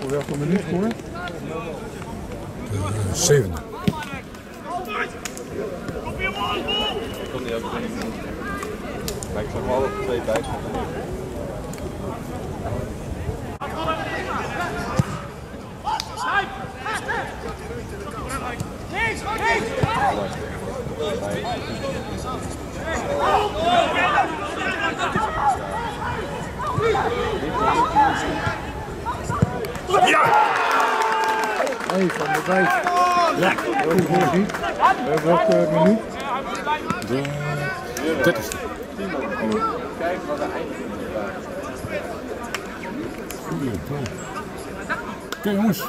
Voor welke minuut voor? Zevende. kon die ook niet. Maar ik zag wel dat twee bij stonden. Nee, van de Dijk. Ja, is? Eh, minuut? Dertigste. Kijk wat de eindigt. Oké jongens.